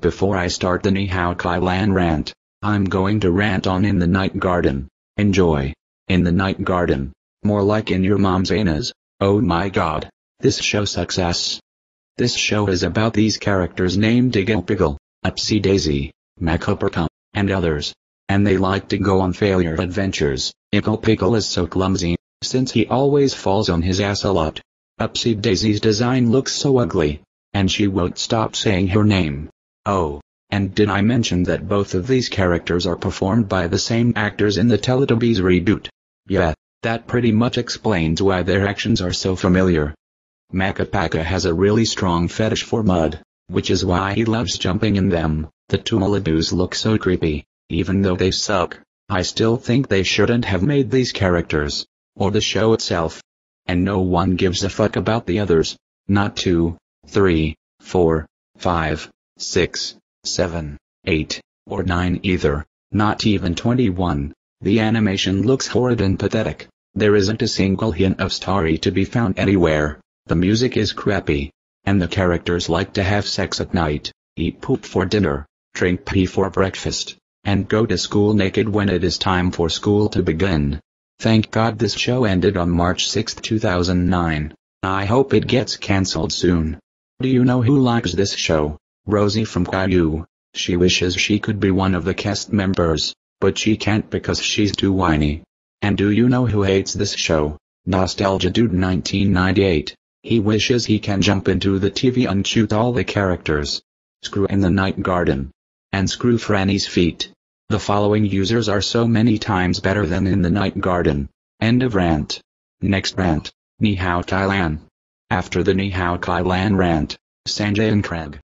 Before I start the Nihao Kai Lan rant, I'm going to rant on In the Night Garden. Enjoy. In the Night Garden. More like in your mom's anus. Oh my god. This show success. This show is about these characters named Igglepiggle, Upsy Daisy, Makka Pakka, and others. And they like to go on failure adventures. Igglepiggle is so clumsy, since he always falls on his ass a lot. Upsy Daisy's design looks so ugly. And she won't stop saying her name. Oh, and did I mention that both of these characters are performed by the same actors in the Teletubbies reboot? Yeah, that pretty much explains why their actions are so familiar. Makka Pakka has a really strong fetish for mud, which is why he loves jumping in them. The Tombliboos look so creepy, even though they suck. I still think they shouldn't have made these characters, or the show itself. And no one gives a fuck about the others. Not two, three, four, five, six, seven, eight, or nine either, not even 21. The animation looks horrid and pathetic. There isn't a single hint of story to be found anywhere. The music is crappy. And the characters like to have sex at night, eat poop for dinner, drink pee for breakfast, and go to school naked when it is time for school to begin. Thank God this show ended on March 6, 2009. I hope it gets cancelled soon. Do you know who likes this show? Rosie from Caillou. She wishes she could be one of the cast members, but she can't because she's too whiny. And do you know who hates this show? Nostalgia Dude 1998. He wishes he can jump into the TV and shoot all the characters. Screw in the night garden. And screw Franny's feet. The following users are so many times better than in the night garden. End of rant. Next rant. Ni hao Kai After the Ni hao Kai rant, Sanjay and Craig,